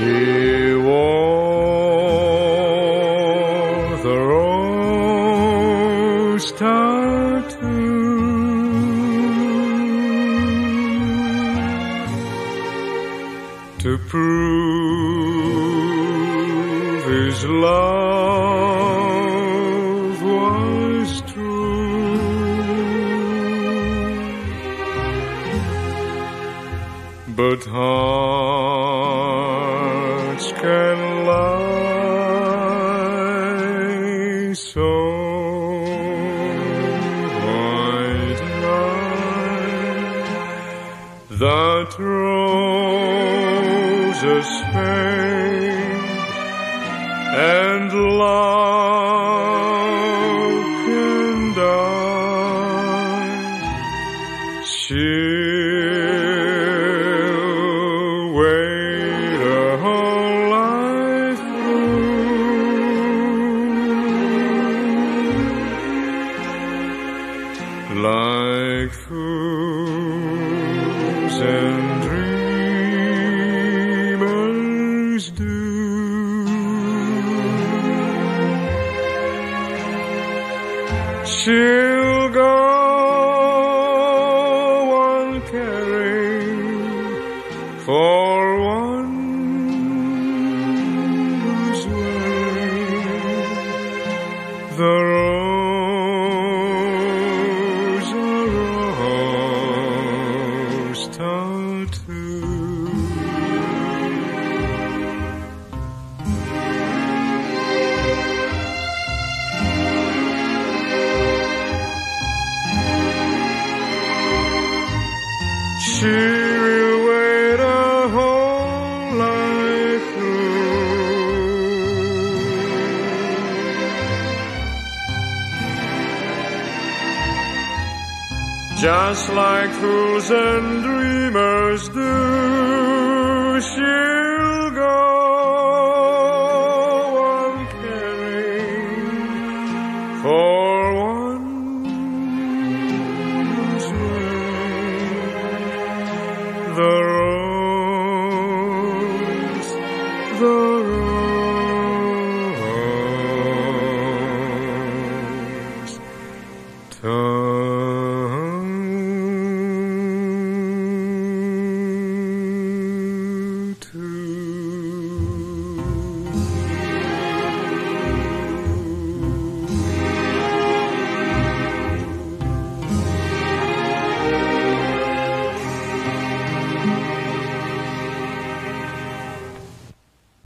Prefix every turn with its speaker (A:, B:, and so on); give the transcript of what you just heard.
A: He wore the rose tattoo to prove his love was true. But how? So white lie that roses fade and love can die. She'll like fools and dreamers do. She'll go on caring for one who's the She will wait a whole life through. Just like fools and dreamers do, Uh,